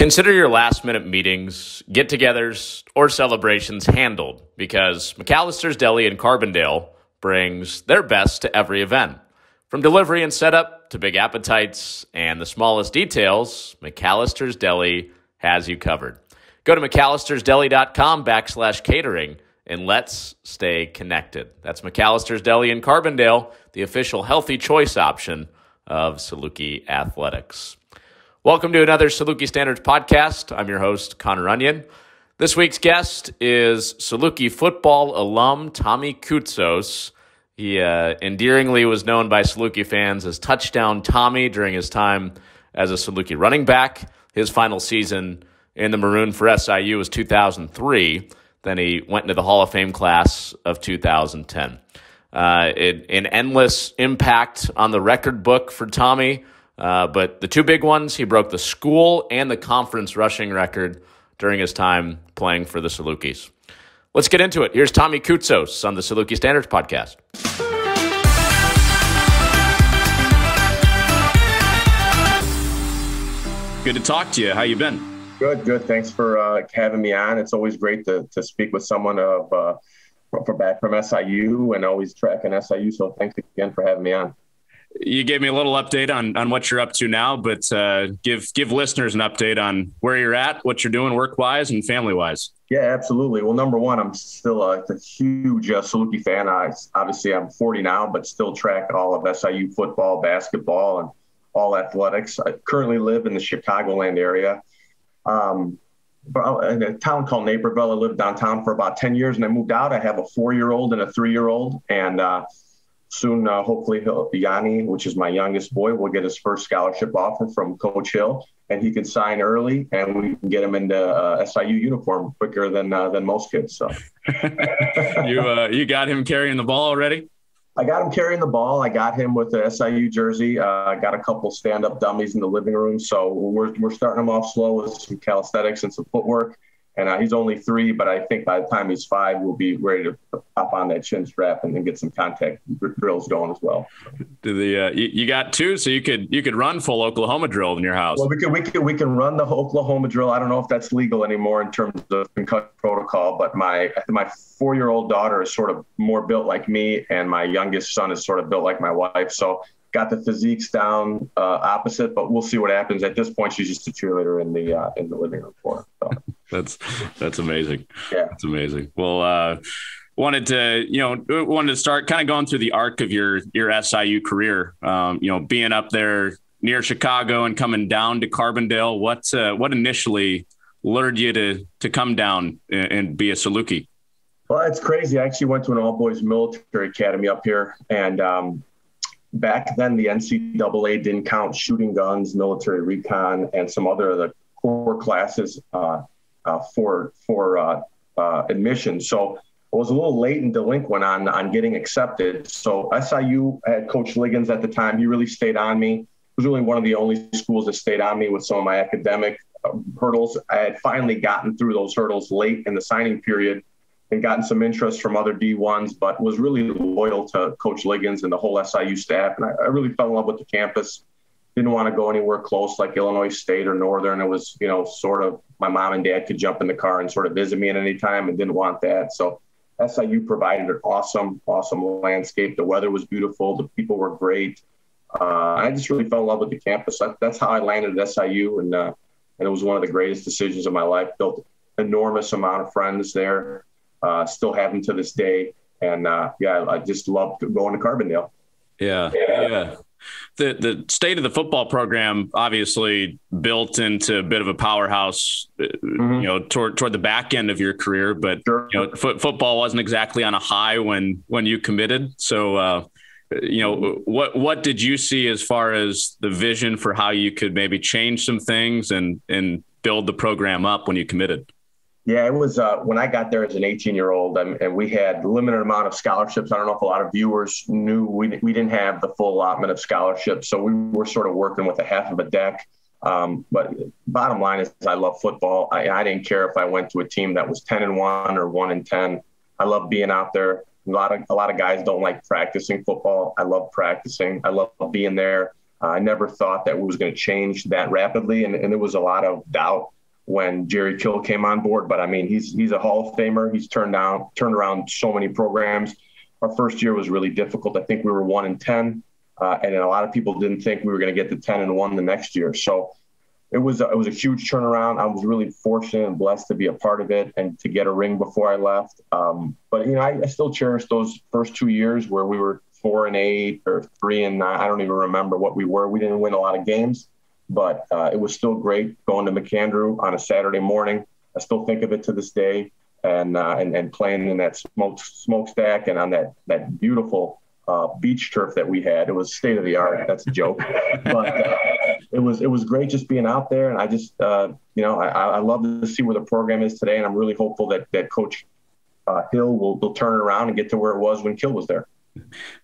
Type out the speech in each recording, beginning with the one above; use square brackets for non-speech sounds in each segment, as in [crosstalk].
Consider your last minute meetings, get togethers, or celebrations handled because McAlister's Deli in Carbondale brings their best to every event. From delivery and setup to big appetites and the smallest details, McAlister's Deli has you covered. Go to McAllister'sDeli.com backslash catering and let's stay connected. That's McAlister's Deli in Carbondale, the official healthy choice option of Saluki Athletics. Welcome to another Saluki Standards podcast. I'm your host, Connor Onion. This week's guest is Saluki football alum Tommy Koutsos. He uh, endearingly was known by Saluki fans as Touchdown Tommy during his time as a Saluki running back. His final season in the Maroon for SIU was 2003. Then he went into the Hall of Fame class of 2010. Uh, it, an endless impact on the record book for Tommy. Uh, but the two big ones, he broke the school and the conference rushing record during his time playing for the Salukis. Let's get into it. Here's Tommy Koutsos on the Saluki Standards podcast. Good to talk to you. How you been? Good, good. Thanks for uh, having me on. It's always great to, to speak with someone of uh, from back from SIU and always tracking SIU. So thanks again for having me on you gave me a little update on on what you're up to now, but uh, give give listeners an update on where you're at, what you're doing work wise and family wise. Yeah, absolutely. Well, number one, I'm still a, a huge uh, Saluki fan. I obviously I'm 40 now, but still track all of SIU football, basketball, and all athletics. I currently live in the Chicagoland area. Um, in a town called Naperville. I lived downtown for about 10 years and I moved out. I have a four year old and a three year old. And uh, soon, uh, hopefully, he'll, Yanni, which is my youngest boy, will get his first scholarship offer from Coach Hill, and he can sign early, and we can get him into uh, SIU uniform quicker than uh, than most kids. So, [laughs] you uh, you got him carrying the ball already. I got him carrying the ball. I got him with the SIU jersey. Uh, I got a couple stand-up dummies in the living room. So we're, we're starting him off slow with some calisthenics and some footwork and uh, he's only three, but I think by the time he's five, we'll be ready to pop on that chin strap and then get some contact drills going as well. Do the uh, you, you, got two, so you could you could run full Oklahoma drill in your house. Well, we can we can we can run the Oklahoma drill. I don't know if that's legal anymore in terms of concussion protocol, but my my four year old daughter is sort of more built like me, and my youngest son is sort of built like my wife. So got the physiques down uh, opposite, but we'll see what happens. At this point, she's just a cheerleader in the uh, in the living room for. So. That's that's amazing. Yeah, that's amazing. Well, uh, wanted to you know wanted to start kind of going through the arc of your your SIU career. Um, you know, being up there near Chicago and coming down to Carbondale. What uh, what initially lured you to to come down and, and be a Saluki? Well, it's crazy. I actually went to an all boys military academy up here, and um, back then the NCAA didn't count shooting guns, military recon, and some other of the core classes uh, uh, for for uh, uh admission. So I was a little late and delinquent on on getting accepted. So SIU had Coach Liggins at the time. He really stayed on me. It was really one of the only schools that stayed on me with some of my academic uh, hurdles. I had finally gotten through those hurdles late in the signing period and gotten some interest from other D1s, but was really loyal to Coach Liggins and the whole SIU staff. And I, I really fell in love with the campus. Didn't want to go anywhere close like Illinois State or Northern. It was, you know, sort of my mom and dad could jump in the car and sort of visit me at any time and didn't want that. So SIU provided an awesome, awesome landscape. The weather was beautiful. The people were great. Uh, I just really fell in love with the campus. That, that's how I landed at SIU. And, uh, and it was one of the greatest decisions of my life. Built enormous amount of friends there uh, still have them to this day. And uh, yeah, I just love going to Carbondale. Yeah, yeah. yeah. The the state of the football program obviously built into a bit of a powerhouse, uh, mm-hmm. you know, toward toward the back end of your career. But sure. you know, f- football wasn't exactly on a high when when you committed. So, uh, you know, what what did you see as far as the vision for how you could maybe change some things and and build the program up when you committed? Yeah, it was uh, when I got there as an 18 year old, and we had limited amount of scholarships. I don't know if a lot of viewers knew we, we didn't have the full allotment of scholarships, so we were sort of working with a half of a deck. Um, but bottom line is, I love football. I, I didn't care if I went to a team that was 10 and one or one and 10. I love being out there. A lot of a lot of guys don't like practicing football. I love practicing. I love being there. I never thought that was going to change that rapidly, and, and there was a lot of doubt when Jerry Kill came on board. But I mean, he's he's a Hall of Famer. He's turned down turned around so many programs. Our first year was really difficult. I think we were one in ten, uh, and a lot of people didn't think we were going to get to ten and one the next year. So it was a, it was a huge turnaround. I was really fortunate and blessed to be a part of it and to get a ring before I left. Um, but you know, I, I, still cherish those first two years where we were four and eight or three and nine. I don't even remember what we were. We didn't win a lot of games, but uh, it was still great going to McAndrew on a Saturday morning. I still think of it to this day, and uh, and, and playing in that smoke smokestack and on that that beautiful uh, beach turf that we had. It was state of the art. That's a joke, [laughs] but uh, it was it was great just being out there. And I just uh, you know I, I love to see where the program is today, and I'm really hopeful that that Coach uh, Hill will will turn it around and get to where it was when Kill was there.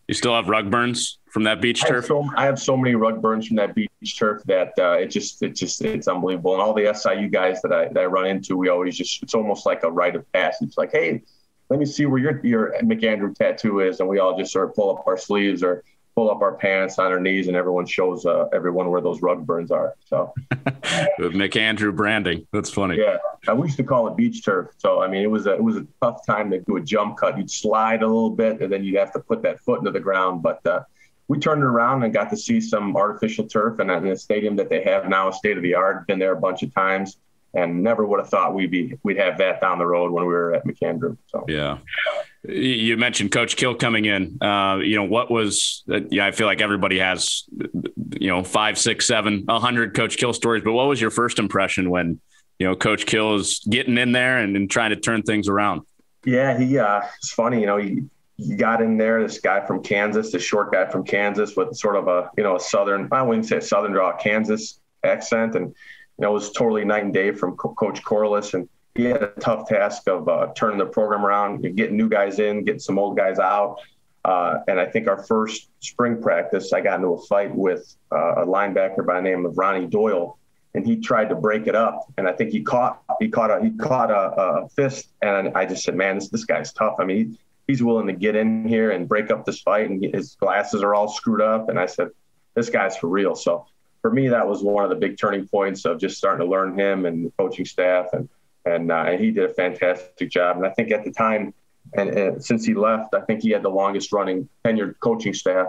You still have rug burns from that beach I turf? Have so, I have so many rug burns from that beach turf that uh, it just it just it's unbelievable. And all the SIU guys that I that I run into, we always just it's almost like a rite of passage. Like, hey, let me see where your your McAndrew tattoo is, and we all just sort of pull up our sleeves or pull up our pants on our knees, and everyone shows uh, everyone where those rug burns are. So, [laughs] McAndrew branding. That's funny. Yeah, we used to call it beach turf. So, I mean, it was a it was a tough time to do a jump cut. You'd slide a little bit, and then you'd have to put that foot into the ground. But uh, we turned it around and got to see some artificial turf, and in the stadium that they have now, state of the art. Been there a bunch of times and never would have thought we'd be we'd have that down the road when we were at McAndrew. So yeah. You mentioned Coach Kill coming in. Uh, you know what was? Uh, yeah, I feel like everybody has, you know, five, six, seven, a hundred Coach Kill stories. But what was your first impression when, you know, Coach Kill is getting in there and, and trying to turn things around? Yeah, he. Uh, it's funny, you know, he, he got in there. This guy from Kansas, this short guy from Kansas, with sort of a you know a southern, I wouldn't say a southern draw, Kansas accent, and you know, it was totally night and day from Co- Coach Quarless. And he had a tough task of uh, turning the program around, getting new guys in, getting some old guys out. Uh, and I think our first spring practice, I got into a fight with uh, a linebacker by the name of Ronnie Doyle, and he tried to break it up. And I think he caught he caught a he caught a, a fist, and I just said, "Man, this this guy's tough. I mean, he, he's willing to get in here and break up this fight, and his glasses are all screwed up." And I said, "This guy's for real." So for me, that was one of the big turning points of just starting to learn him and the coaching staff, and and, uh, and he did a fantastic job. And I think at the time, and, and, since he left, I think he had the longest running tenured coaching staff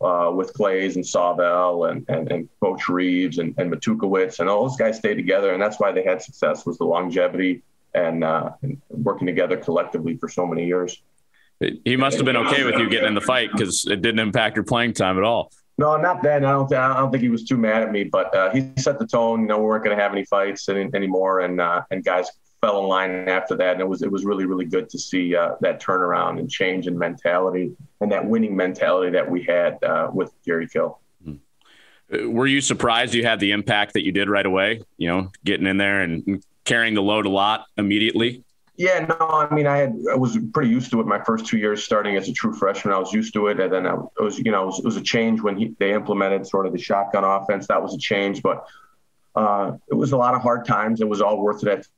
uh, with Claeys and Sawvel and, and, and Coach Reeves and, and Matukowicz, and all those guys stayed together, and that's why they had success was the longevity and, uh, and working together collectively for so many years. He must have been okay with you getting in the fight because it didn't impact your playing time at all. No, not then. I don't. I don't think he was too mad at me, but uh, he set the tone. You know, we weren't going to have any fights any, anymore, and uh, and guys fell in line after that. And it was it was really really good to see uh, that turnaround and change in mentality and that winning mentality that we had uh, with Jerry Kill. Hmm. Uh, were you surprised you had the impact that you did right away? You know, getting in there and carrying the load a lot immediately. Yeah, no, I mean, I had I was pretty used to it my first two years starting as a true freshman. I was used to it, and then I was, you know, it was, it was a change when he, they implemented sort of the shotgun offense. That was a change, but uh, it was a lot of hard times. It was all worth it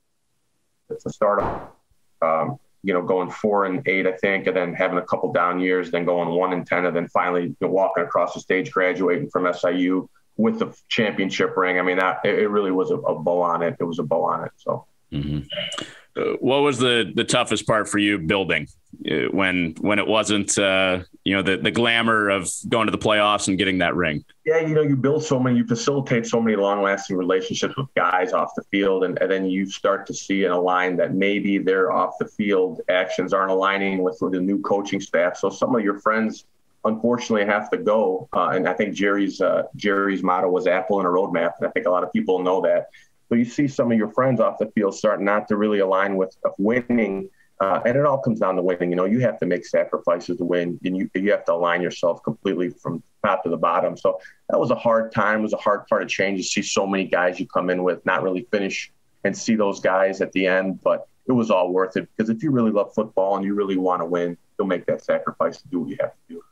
at the start. Um, you know, going four and eight, I think, and then having a couple down years, then going one and ten, and then finally you know, walking across the stage, graduating from SIU with the championship ring. I mean, that it, really was a, a, bow on it. It was a bow on it. So. Mm-hmm what was the the toughest part for you building uh, when when it wasn't uh, you know the the glamour of going to the playoffs and getting that ring? Yeah, you know, you build so many, you facilitate so many long lasting relationships with guys off the field, and, and then you start to see and align that maybe their off the field actions aren't aligning with, with the new coaching staff. So some of your friends unfortunately have to go. Uh, and I think Jerry's uh, Jerry's motto was "Apple and a roadmap," and I think a lot of people know that. So you see some of your friends off the field starting not to really align with winning. Uh, and it all comes down to winning. You know, you have to make sacrifices to win, and you you have to align yourself completely from top to the bottom. So that was a hard time. It was a hard part of change. You see so many guys you come in with not really finish, and see those guys at the end. But it was all worth it because if you really love football and you really want to win, you'll make that sacrifice to do what you have to do.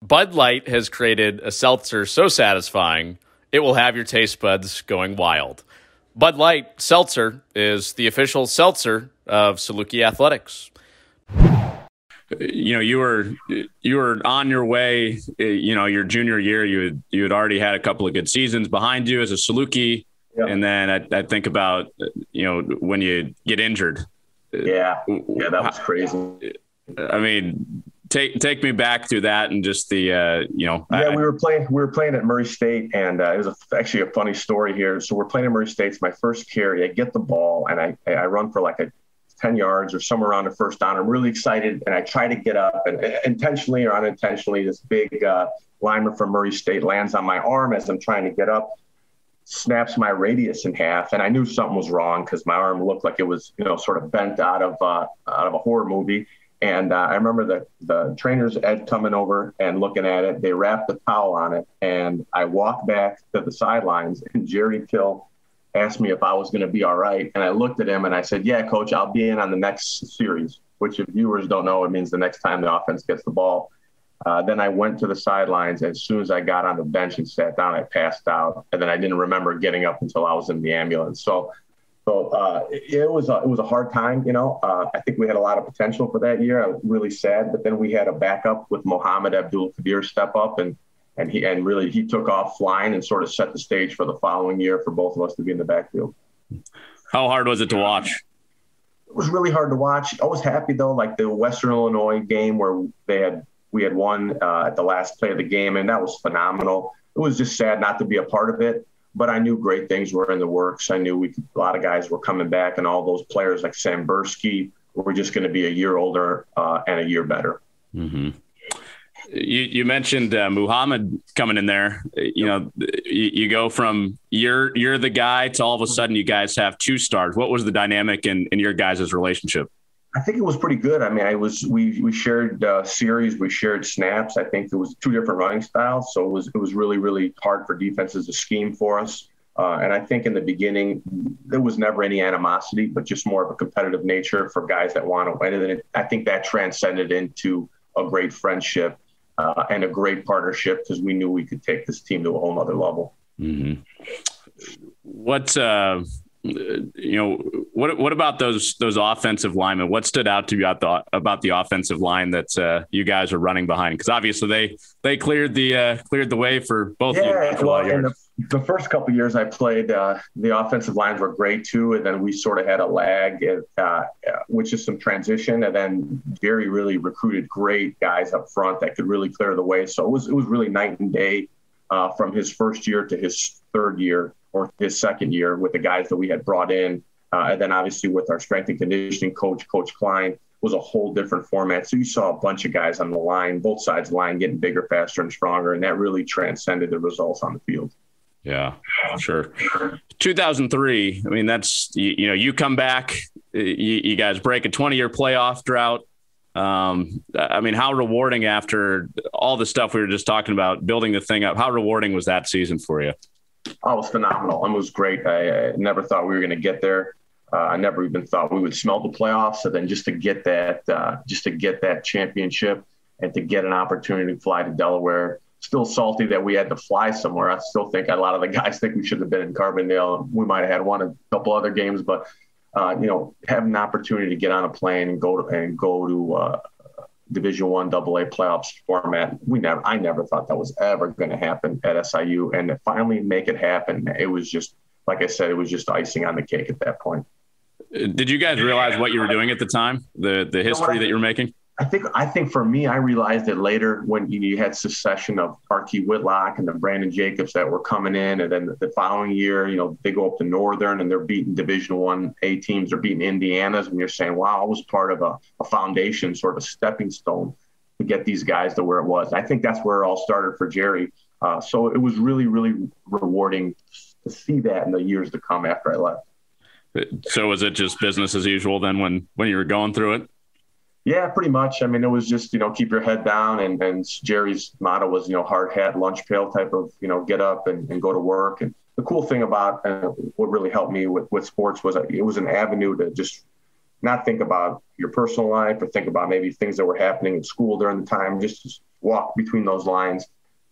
Bud Light has created a seltzer so satisfying it will have your taste buds going wild. Bud Light Seltzer is the official seltzer of Saluki Athletics. you know you were you were on your way eh, you know your junior year you had you had already had a couple of good seasons behind you as a Saluki yep. and then I, I, think about eh, you know when you get injured yeah eh, yeah that was crazy I mean take take me back to that and just the uh, you know yeah I, we were playing we were playing at Murray State and uh, it was a, actually a funny story here so we're playing at Murray State it's my first carry I get the ball and I I run for like a 10 yards or somewhere around the first down. I'm really excited and I try to get up and intentionally or unintentionally, this big uh, lineman from Murray State lands on my arm as I'm trying to get up, snaps my radius in half. And I knew something was wrong because my arm looked like it was, you know, sort of bent out of, uh, out of a horror movie. And uh, I remember the, the trainers, Ed, coming over and looking at it. They wrapped the towel on it. And I walked back to the sidelines and Jerry Kill asked me if I was going to be all right. And I looked at him and I said, Yeah, coach, I'll be in on the next series, which if viewers don't know, it means the next time the offense gets the ball. Uh, then I went to the sidelines. As soon as I got on the bench and sat down, I passed out. And then I didn't remember getting up until I was in the ambulance. So, so uh, it, it, was a, it was a hard time. You know, uh, I think we had a lot of potential for that year. I was really sad, but then we had a backup with Muhammad Abdulqaadir step up and and he and really he took off flying and sort of set the stage for the following year for both of us to be in the backfield. How hard was it to watch? It was really hard to watch. I was happy though, like the Western Illinois game where they had we had won uh, at the last play of the game, and that was phenomenal. It was just sad not to be a part of it, but I knew great things were in the works. I knew we could, a lot of guys were coming back, and all those players like Sambursky were just going to be a year older uh, and a year better. Mm-hmm. You, you mentioned uh, Muhammad coming in there. You know, you, you, go from you're you're the guy to all of a sudden you guys have two stars. What was the dynamic in, in your guys' relationship? I think it was pretty good. I mean, I was we we shared uh, series, we shared snaps. I think it was two different running styles, so it was it was really really hard for defenses to scheme for us. Uh, and I think in the beginning there was never any animosity, but just more of a competitive nature for guys that want to win. And it, I think that transcended into a great friendship uh, and a great partnership because we knew we could take this team to a whole other level. Mm-hmm. What uh, you know? What what about those those offensive linemen? What stood out to you about the about the offensive line that uh, you guys are running behind? Because obviously they they cleared the uh, cleared the way for both. Yeah, well, the, the, first couple years I played, uh, the offensive lines were great too, and then we sort of had a lag, at, uh, which is some transition, and then Jerry really recruited great guys up front that could really clear the way. So it was it was really night and day uh, from his first year to his third year or his second year with the guys that we had brought in. Uh, and then obviously with our strength and conditioning coach, Coach Klein, was a whole different format. So you saw a bunch of guys on the line, both sides of the line getting bigger, faster, and stronger. And that really transcended the results on the field. Yeah, sure. 2003. I mean, that's, you, you know, you come back, you, you guys break a 20 year playoff drought. Um, I mean, how rewarding after all the stuff we were just talking about, building the thing up, how rewarding was that season for you? Oh, it was phenomenal. It was great. I, I never thought we were going to get there. Uh, I never even thought we would smell the playoffs. So then just to get that, uh, just to get that championship and to get an opportunity to fly to Delaware, still salty that we had to fly somewhere. I still think a lot of the guys [laughs] think we should have been in Carbondale. We might have had one a couple other games, but uh, you know, having an opportunity to get on a plane and go to and go to uh, Division One Double A playoffs format. We never, I never thought that was ever going to happen at SIU, and to finally make it happen, it was just like I said, it was just icing on the cake at that point. Did you guys realize what you were doing at the time? The the history that you were making? I think I think for me, I realized it later when you had succession of Arkee Whitlock and the Brandon Jacobs that were coming in, and then the following year, you know, they go up to Northern and they're beating Division One A teams, they're beating Indiana's, and you're saying, "Wow, I was part of a, a foundation, sort of a stepping stone to get these guys to where it was." I think that's where it all started for Jerry. Uh, so it was really, really rewarding to see that in the years to come after I left. So was it just business as usual then when when you were going through it? Yeah, pretty much. I mean, it was just, you know, keep your head down. And, and Jerry's motto was, you know, hard hat, lunch pail type of, you know, get up and, and go to work. And the cool thing about uh, what really helped me with, with sports was it was an avenue to just not think about your personal life or think about maybe things that were happening in school during the time. Just walk between those lines,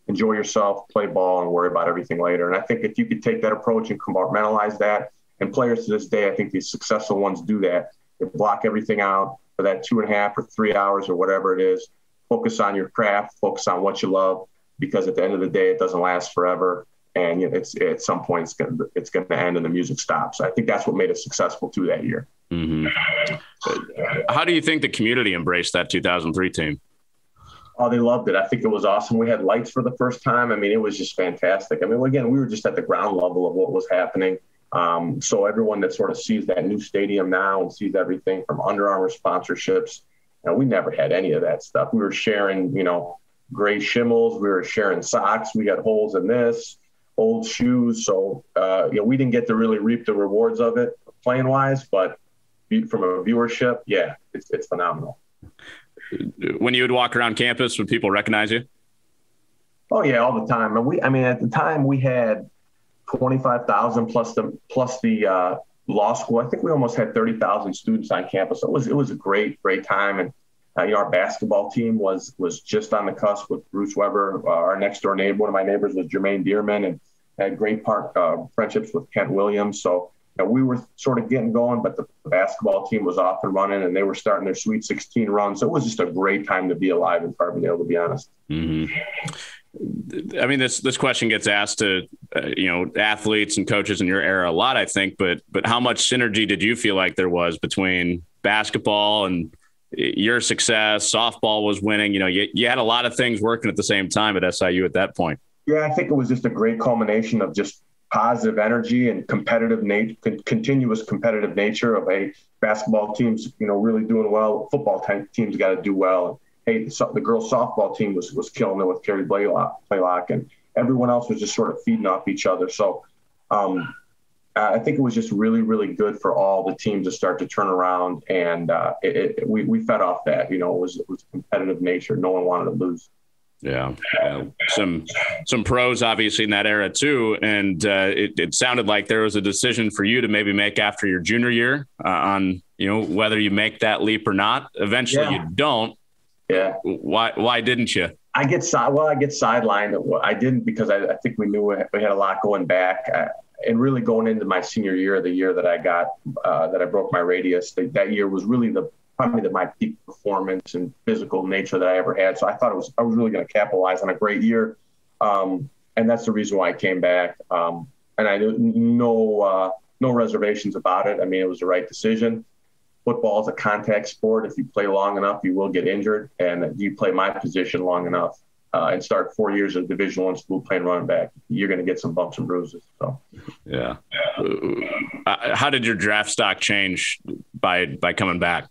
enjoy yourself, play ball, and worry about everything later. And I think if you could take that approach and compartmentalize that, and players to this day, I think the successful ones do that. They block everything out for that two and a half or three hours or whatever it is. Focus on your craft, focus on what you love, because at the end of the day, it doesn't last forever. And you know, it's at some point it's going to it's to end and the music stops. I think that's what made us successful too that year. Mm-hmm. How do you think the community embraced that 2003 team? Oh, they loved it. I think it was awesome. We had lights for the first time. I mean, it was just fantastic. I mean, again, we were just at the ground level of what was happening. Um, so everyone that sort of sees that new stadium now and sees everything from Under Armour sponsorships, you know, we never had any of that stuff. We were sharing, you know, gray shimmels. We were sharing socks. We got holes in this, old shoes. So, uh, you know, we didn't get to really reap the rewards of it playing wise, but from a viewership, yeah, it's, it's phenomenal. When you would walk around campus, would people recognize you? Oh yeah, all the time. And we, I mean, at the time we had 25,000 plus the, plus the, uh, law school. I think we almost had 30,000 students on campus. So it was, it was a great, great time. And, uh, you know, our basketball team was, was just on the cusp with Bruce Weber. Uh, our next door neighbor, one of my neighbors was Jermaine Dearman and had great part, uh, friendships with Kent Williams. So, know, we were sort of getting going, but the basketball team was off and running, and they were starting their Sweet 16 run. So it was just a great time to be alive in Carbondale, to be honest. Mm-hmm. I mean, this this question gets asked to uh, you know athletes and coaches in your era a lot, I think. But but how much synergy did you feel like there was between basketball and your success? Softball was winning. You know, you, you had a lot of things working at the same time at SIU at that point. Yeah, I think it was just a great culmination of just positive energy and competitive nature, con- continuous competitive nature of a basketball teams, you know, really doing well. Football t- teams got to do well. Hey, the, the, girls softball team was was killing it with Carrie Blaylock, Blaylock, and everyone else was just sort of feeding off each other. So. Um, I think it was just really, really good for all the teams to start to turn around, and uh, it, it, we we fed off that. You know, it was it was competitive nature. No one wanted to lose. Yeah, some some pros obviously in that era too, and uh, it, it sounded like there was a decision for you to maybe make after your junior year uh, on you know whether you make that leap or not. Eventually, yeah. you don't. Yeah. Why Why didn't you? I get side. well. I get sidelined. I didn't because I, I think we knew we had a lot going back. I, and really going into my senior year, the year that I got uh, that I broke my radius, that, that year was really the probably the, my peak performance and physical nature that I ever had. So I thought it was I was really going to capitalize on a great year, um, and that's the reason why I came back. Um, and I no uh, no reservations about it. I mean, it was the right decision. Football is a contact sport. If you play long enough, you will get injured, and if you play my position long enough. Uh, and start four years of Division One school playing running back, you're going to get some bumps and bruises. So, yeah. Uh, how did your draft stock change by by coming back?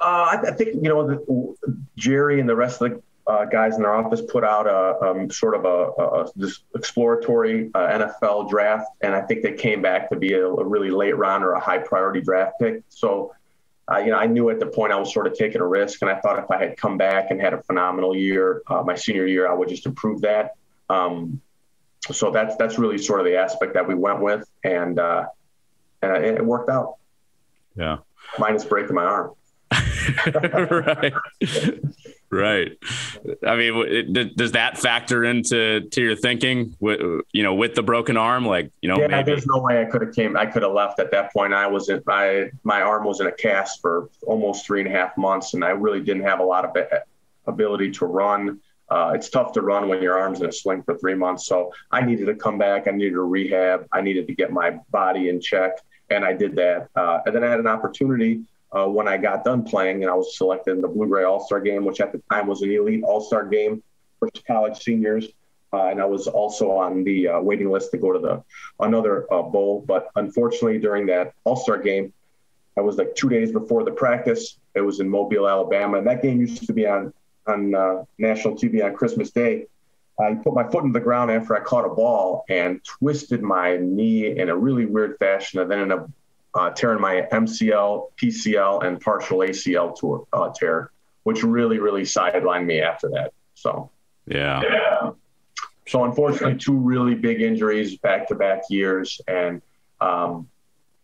Uh, I, I, think you know the, Jerry and the rest of the uh, guys in their office put out a um, sort of a, a this exploratory uh, NFL draft, and I think they came back to be a, a really late round or a high priority draft pick. So, uh, you know, I knew at the point I was sort of taking a risk, and I thought if I had come back and had a phenomenal year uh, my senior year, I would just improve that. Um, so that's that's really sort of the aspect that we went with, and uh, and it worked out. Yeah, minus breaking my arm. [laughs] right. [laughs] right. I mean, it, does that factor into to your thinking? With, you know, with the broken arm, like you know, yeah, maybe... there's no way I could have came. I could have left at that point. I was in my my arm was in a cast for almost three and a half months, and I really didn't have a lot of ability to run. Uh, it's tough to run when your arm's in a sling for three months. So I needed to come back. I needed to rehab. I needed to get my body in check, and I did that. Uh, and then I had an opportunity uh, when I got done playing, and I was selected in the Blue Gray All Star game, which at the time was an elite All Star game for college seniors. Uh, and I was also on the uh, waiting list to go to the another uh, bowl. But unfortunately, during that All Star game, I was like two days before the practice. It was in Mobile, Alabama, and that game used to be on on uh, national TV on Christmas Day. I put my foot in the ground after I caught a ball and twisted my knee in a really weird fashion, and then in a uh, tearing my MCL, PCL, and partial ACL tour, uh, tear, which really, really sidelined me after that. So, yeah. yeah. So, unfortunately, two really big injuries back to back years. And um,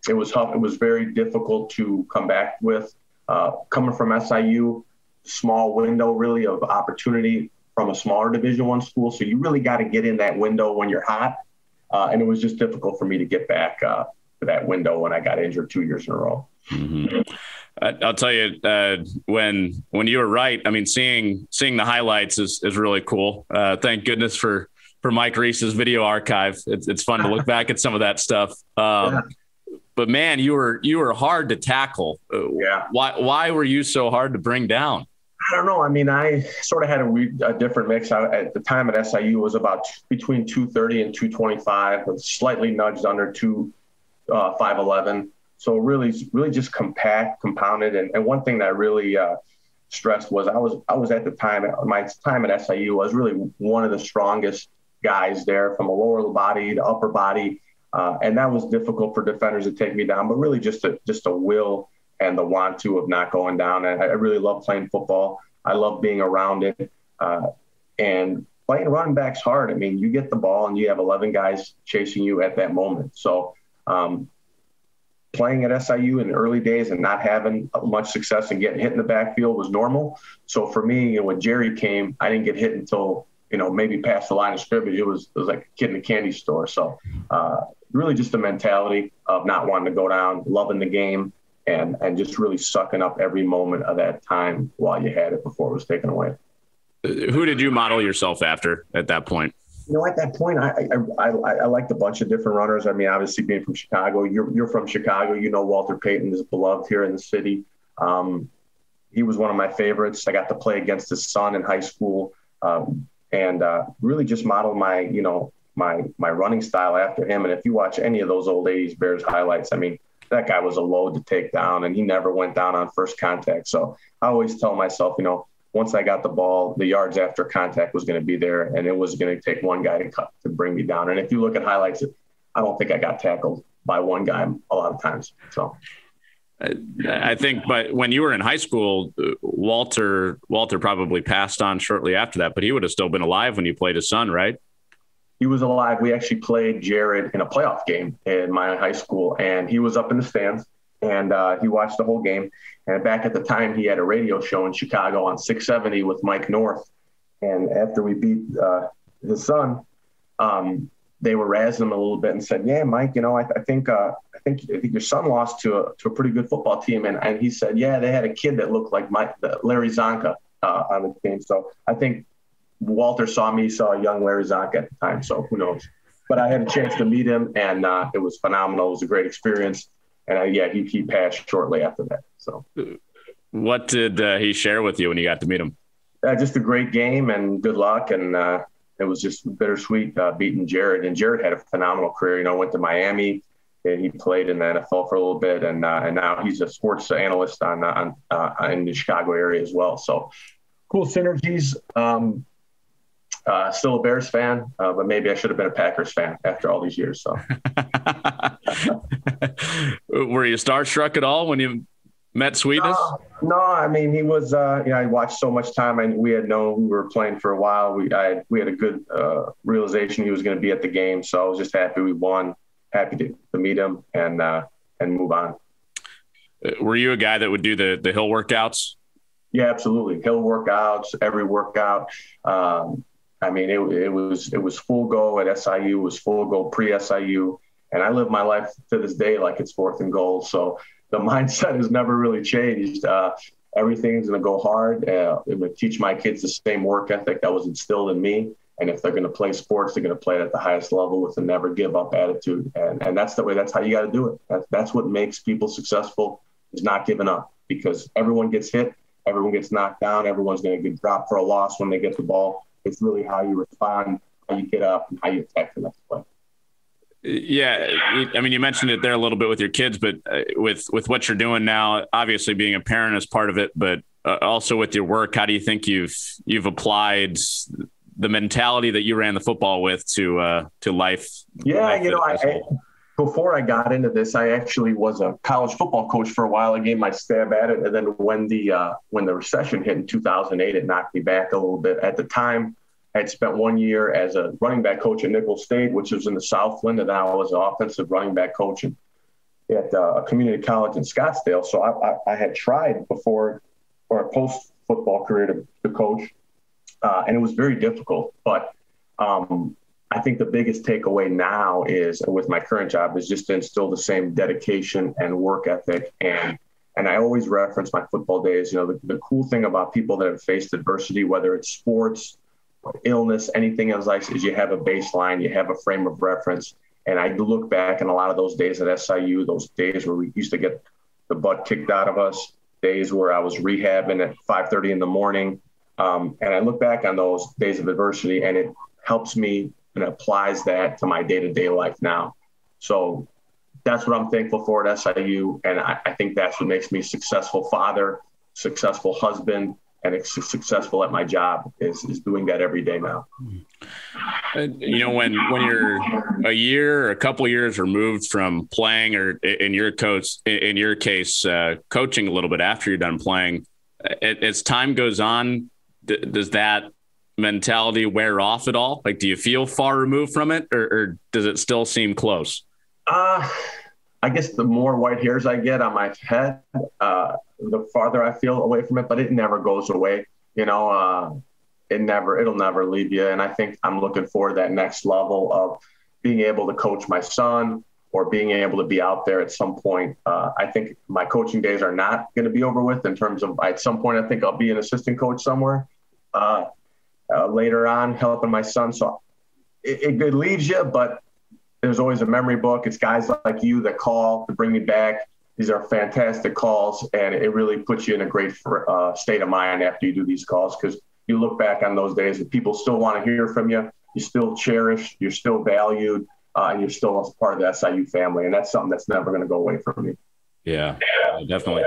it was tough. It was very difficult to come back with. Uh, coming from SIU, small window really of opportunity from a smaller Division One school. So, you really got to get in that window when you're hot. Uh, and it was just difficult for me to get back uh, that window when I got injured two years in a row. Mm-hmm. I'll tell you uh, when when you were right. I mean, seeing seeing the highlights is is really cool. Uh, thank goodness for for Mike Reese's video archive. It's, it's fun to look [laughs] back at some of that stuff. Um, yeah. But man, you were you were hard to tackle. Uh, yeah. Why why were you so hard to bring down? I don't know. I mean, I sort of had a, a different mix. I, at the time at SIU was about between 230 and 225, but slightly nudged under two uh, 511. So really, really just compact, compounded. And, and one thing that I really uh, stressed was I was I was at the time my time at SIU was really one of the strongest guys there from a lower body to upper body, uh, and that was difficult for defenders to take me down. But really, just a just a will and the want to of not going down. And I, I really love playing football. I love being around it, uh, and playing running backs hard. I mean, you get the ball and you have 11 guys chasing you at that moment. So. Um, playing at SIU in the early days and not having much success and getting hit in the backfield was normal. So for me, you know, when Jerry came, I didn't get hit until you know maybe past the line of scrimmage. It was it was like a kid in a candy store. So uh, really, just the mentality of not wanting to go down, loving the game, and and just really sucking up every moment of that time while you had it before it was taken away. Who did you model yourself after at that point? You know, at that point, I, I, I, I liked a bunch of different runners. I mean, obviously being from Chicago, you're, you're from Chicago, you know, Walter Payton is beloved here in the city. Um, he was one of my favorites. I got to play against his son in high school. Um, and uh, really just modeled my, you know, my, my running style after him. And if you watch any of those old 80s Bears highlights, I mean, that guy was a load to take down and he never went down on first contact. So I always tell myself, you know, once I got the ball, the yards after contact was going to be there, and it was going to take one guy to cut to bring me down. And if you look at highlights, I don't think I got tackled by one guy a lot of times. So. I think, but when you were in high school, Walter Walter probably passed on shortly after that, but he would have still been alive when you played his son, right? He was alive. We actually played Jarrett in a playoff game in my high school, and he was up in the stands and uh, he watched the whole game. And back at the time, he had a radio show in Chicago on 670 with Mike North. And after we beat uh, his son, um, they were razzing him a little bit and said, "Yeah, Mike, you know, I, I think uh, I think I think your son lost to a to a pretty good football team." And and he said, "Yeah, they had a kid that looked like Mike, Larry Csonka uh, on the team." So I think Walter saw me, saw a young Larry Csonka at the time. So who knows? But I had a chance to meet him, and uh, it was phenomenal. It was a great experience and uh, yeah, he, he passed shortly after that. So, what did uh, he share with you when you got to meet him? Uh, just a great game and good luck, and uh, it was just bittersweet uh, beating Jarrett. And Jarrett had a phenomenal career. You know, went to Miami. And he played in the NFL for a little bit, and uh, and now he's a sports analyst on on in the Chicago area as well. So, cool synergies. Um, uh, still a Bears fan, uh, but maybe I should have been a Packers fan after all these years. So, [laughs] were you starstruck at all when you met Sweetness? No, no I mean he was. Uh, you know, I watched so much time, and we had known we were playing for a while. We I we had a good uh, realization he was going to be at the game, so I was just happy we won. Happy to, to meet him and uh, and move on. Uh, were you a guy that would do the the hill workouts? Yeah, absolutely. Hill workouts, every workout. Um, I mean, it, it was it was full go at SIU, it was full go pre SIU, and I live my life to this day like it's fourth and goal. So the [laughs] mindset has never really changed. Uh, everything's going to go hard. Uh, I'm going to teach my kids the same work ethic that was instilled in me. And if they're going to play sports, they're going to play it at the highest level with a never give up attitude. And, and that's the way, that's how you got to do it. That's, that's what makes people successful is not giving up because everyone gets hit, everyone gets knocked down, everyone's going to get dropped for a loss when they get the ball. It's really how you respond, how you get up, and how you attack the next play. Yeah, I mean, you mentioned it there a little bit with your kids, but uh, with with what you're doing now, obviously being a parent is part of it, but uh, also with your work, how do you think you've you've applied the mentality that you ran the football with to uh, to life? Yeah, life you know, I, I, before I got into this, I actually was a college football coach for a while. I gave my stab at it, and then when the uh, when the recession hit in 2008, it knocked me back a little bit. At the time, I had spent one year as a running back coach at Nicholls State, which was in the Southland, and I was an offensive running back coach at uh, a community college in Scottsdale. So I, I, I had tried before or post football career to, to coach, uh, and it was very difficult. But um, I think the biggest takeaway now is with my current job is just to instill the same dedication and work ethic and And I always reference my football days. You know, the, the cool thing about people that have faced adversity, whether it's sports, illness, anything else like is you have a baseline, you have a frame of reference. And I look back in a lot of those days at SIU, those days where we used to get the butt kicked out of us, days where I was rehabbing at 5:30 in the morning, um, and I look back on those days of adversity, and it helps me and applies that to my day-to-day life now. So that's what I'm thankful for at SIU, and I, I think that's what makes me a successful father, successful husband, and successful at my job is, is doing that every day now. You know, when when you're a year or a couple years removed from playing, or in your coach, in your case, uh, coaching a little bit after you're done playing, as time goes on, does that mentality wear off at all? Like, do you feel far removed from it, or, or does it still seem close? Uh, I guess the more white hairs I get on my head, uh, the farther I feel away from it. But it never goes away. You know, uh, it never, it'll never leave you. And I think I'm looking for that next level of being able to coach my son or being able to be out there at some point. Uh, I think my coaching days are not going to be over with in terms of at some point, I think I'll be an assistant coach somewhere uh, uh, later on helping my son. So it, it, leaves you, but there's always a memory book. It's guys like you that call to bring me back. These are fantastic calls, and it really puts you in a great uh, state of mind after you do these calls because you look back on those days and people still want to hear from you. You're still cherished, you're still valued, uh, and you're still a part of the SIU family. And that's something that's never going to go away from me. Yeah, definitely.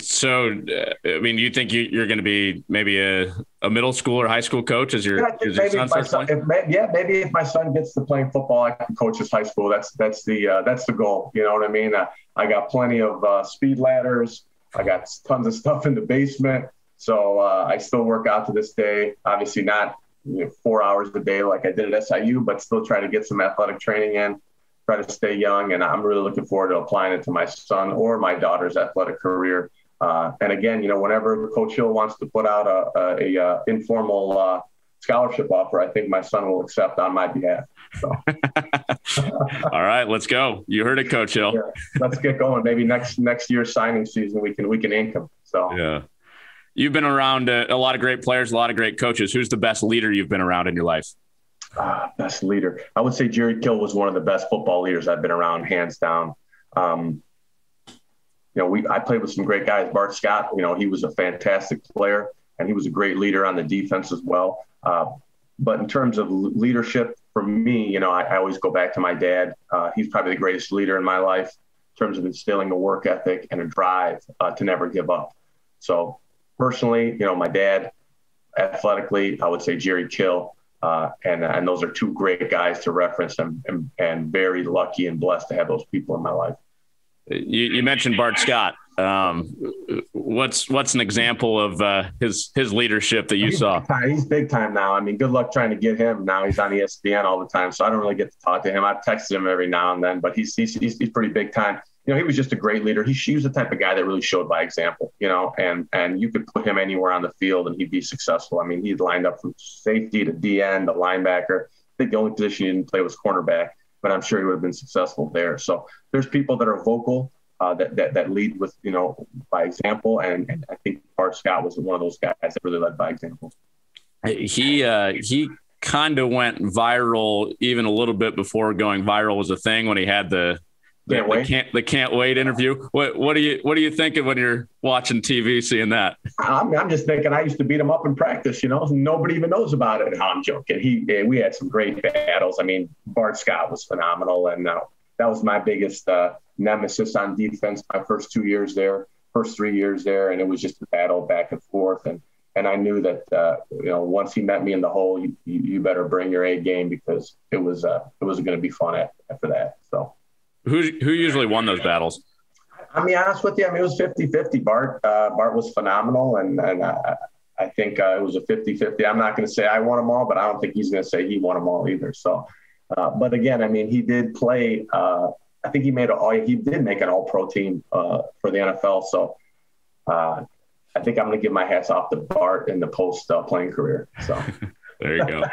So, uh, I mean, you think you, are going to be maybe a, a middle school or high school coach as your, yeah, as your son starts son? If, yeah, maybe if my son gets to playing football, I can coach his high school. That's that's the uh, that's the goal. You know what I mean? Uh, I got plenty of uh, speed ladders. I got tons of stuff in the basement. So uh, I still work out to this day. Obviously, not you know, four hours a day like I did at SIU, but still try to get some athletic training in try to stay young. And I'm really looking forward to applying it to my son or my daughter's athletic career. Uh, and again, you know, whenever Coach Hill wants to put out a, a, a uh, informal uh, scholarship offer, I think my son will accept on my behalf. So. [laughs] All right, let's go. You heard it, Coach Hill. Yeah, let's get going. Maybe next next year's signing season we can we can ink him. So yeah. You've been around a, a lot of great players, a lot of great coaches. Who's the best leader you've been around in your life? Ah, best leader. I would say Jerry Kill was one of the best football leaders I've been around, hands down. Um, you know, we I played with some great guys. Bart Scott, you know, he was a fantastic player and he was a great leader on the defense as well. Uh, but in terms of leadership, for me, you know, I, I always go back to my dad. Uh, he's probably the greatest leader in my life in terms of instilling a work ethic and a drive uh, to never give up. So personally, you know, my dad, athletically, I would say Jerry Kill. Uh, and and those are two great guys to reference, and, and, and very lucky and blessed to have those people in my life. You, you mentioned Bart Scott. Um, what's what's an example of uh, his his leadership that you he's saw? Big he's big time now. I mean, good luck trying to get him. Now he's on ESPN all the time, so I don't really get to talk to him. I've texted him every now and then, but he's he's he's, he's pretty big time you know, he was just a great leader. He, he was the type of guy that really showed by example, you know, and and you could put him anywhere on the field and he'd be successful. I mean, he'd lined up from safety to DN to linebacker. I think the only position he didn't play was cornerback, but I'm sure he would have been successful there. So there's people that are vocal, uh, that, that that lead with you know by example, and, and I think Bart Scott was one of those guys that really led by example. He uh, he kind of went viral even a little bit before going viral was a thing when he had the can't the, wait. The can't, the can't wait interview. What what do you what are you thinking when you're watching TV, seeing that? I'm, I'm just thinking I used to beat him up in practice. You know, nobody even knows about it. I'm joking. He we had some great battles. I mean, Bart Scott was phenomenal, and uh, that was my biggest uh, nemesis on defense. My first two years there, first three years there, and it was just a battle back and forth. And and I knew that uh, you know once he met me in the hole, you, you better bring your A game because it was uh, it was going to be fun after that. So. Who who usually won those battles? I'll be honest with you. I mean, it was 50-50. Bart uh, Bart was phenomenal, and and I, I think uh, it was a 50-50. I'm not going to say I won them all, but I don't think he's going to say he won them all either. So, uh, but again, I mean, he did play. Uh, I think he made a he did make an All Pro team uh, for the NFL. So. Uh, I think I'm going to give my hats off to Bart in the post playing career. So [laughs] There you go.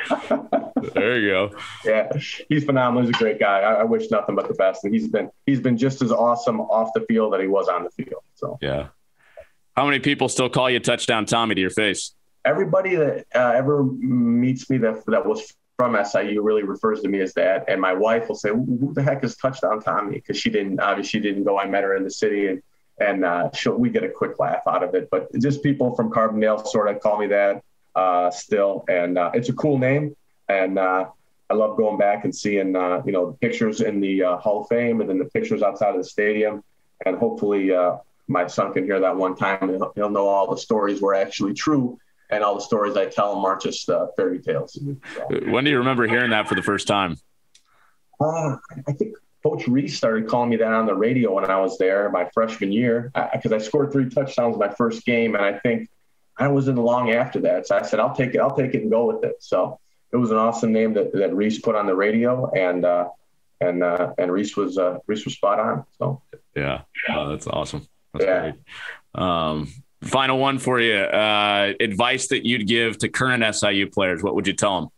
there you go. [laughs] Yeah, he's phenomenal. He's a great guy. I, I, wish nothing but the best, and he's been he's been just as awesome off the field that he was on the field. So yeah. How many people still call you touchdown Tommy to your face? Everybody that uh, ever meets me that that was from SIU really refers to me as that. And my wife will say, "Who the heck is touchdown Tommy?" Because she didn't obviously didn't go. I met her in the city, and and uh, we get a quick laugh out of it. But just people from Carbondale sort of call me that uh, still, and uh, it's a cool name. And uh, I love going back and seeing uh, you know the pictures in the uh, Hall of Fame, and then the pictures outside of the stadium. And hopefully, my son can hear that one time, and he'll know all the stories were actually true and all the stories I tell him aren't just uh, fairy tales. So. When do you remember hearing that for the first time? Uh, I think Coach Reese started calling me that on the radio when I was there my freshman year because I, I, scored three touchdowns my first game, and I think I wasn't long after that. So I said, "I'll take it. I'll take it and go with it." So it was an awesome name that, that Reese put on the radio, and uh, and uh, and Reese was uh, Reese was spot on. So yeah, oh, that's awesome. That's yeah. great. Um, Final one for you. Uh, advice that you'd give to current SIU players. What would you tell them?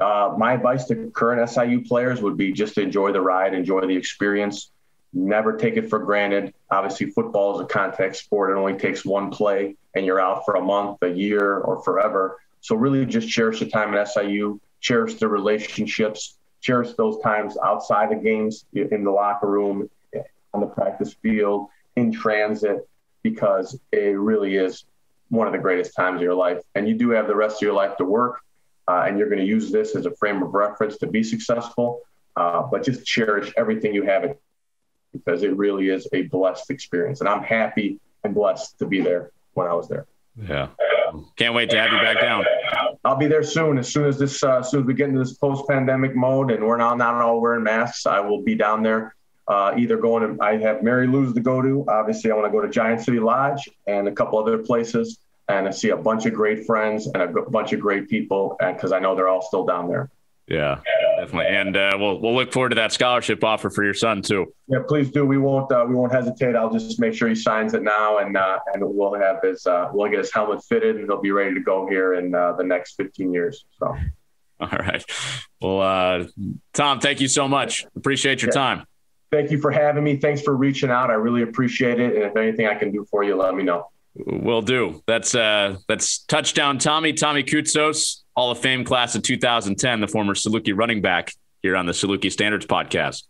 Uh, my advice to current SIU players would be just to enjoy the ride, enjoy the experience. Never take it for granted. Obviously, football is a contact sport. It only takes one play, and you're out for a month, a year, or forever. So, really, just cherish the time at SIU, cherish the relationships, cherish those times outside the games, in the locker room, on the practice field, in transit because it really is one of the greatest times of your life. And you do have the rest of your life to work, uh, and you're going to use this as a frame of reference to be successful. Uh, but just cherish everything you have because it really is a blessed experience. And I'm happy and blessed to be there when I was there. Yeah. Can't wait to have you back down. I'll be there soon. As soon as this, uh, as soon as we get into this post-pandemic mode and we're now not all wearing masks, I will be down there uh, either going to, I have Mary Lou's to go to. Obviously, I want to go to Giant City Lodge and a couple other places and I see a bunch of great friends and a bunch of great people because I know they're all still down there. Yeah, definitely. And uh, we'll we'll look forward to that scholarship offer for your son too. Yeah, please do. We won't uh, we won't hesitate. I'll just make sure he signs it now, and uh, and we'll have his uh, we'll get his helmet fitted, and he'll be ready to go here in uh, the next 15 years. So. All right. Well, uh, Tom, thank you so much. Appreciate your yeah. time thank you for having me. Thanks for reaching out. I really appreciate it. And if anything I can do for you, let me know. Will do. That's uh that's touchdown Tommy, Tommy Koutsos, Hall of Fame class of 2010, the former Saluki running back here on the Saluki Standards podcast.